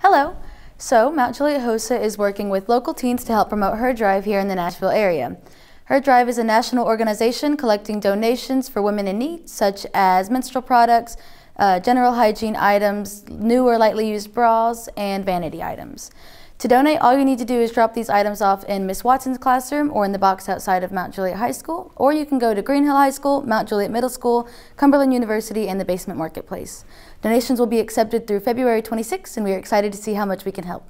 Hello. So, Mount Juliet HOSA is working with local teens to help promote Her Drive here in the Nashville area. Her Drive is a national organization collecting donations for women in need, such as menstrual products, uh, general hygiene items, new or lightly used bras, and vanity items. To donate, all you need to do is drop these items off in Miss Watson's classroom or in the box outside of Mount Juliet High School, or you can go to Green Hill High School, Mount Juliet Middle School, Cumberland University, and the Basement Marketplace. Donations will be accepted through February 26, and we are excited to see how much we can help.